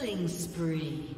Killing spree.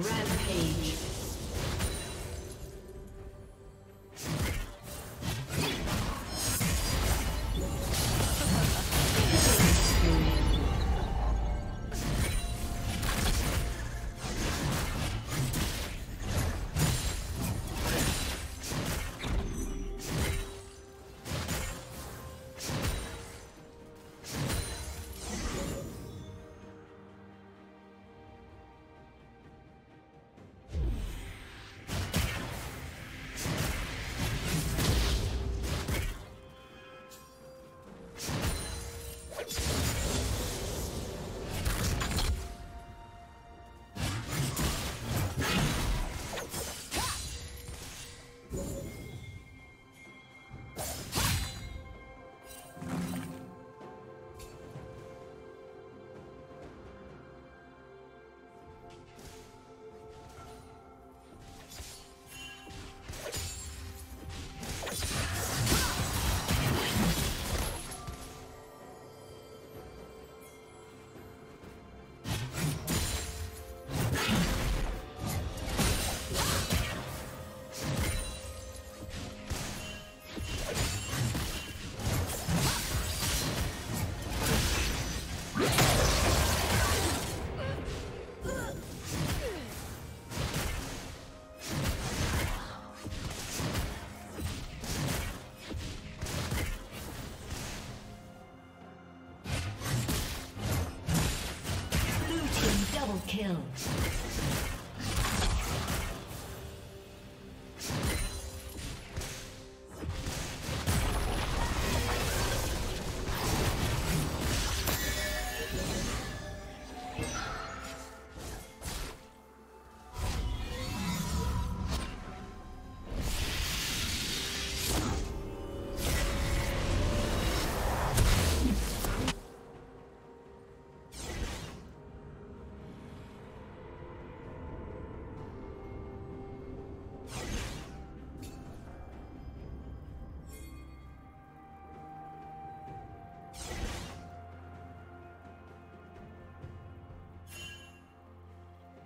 Rampage.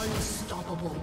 Unstoppable.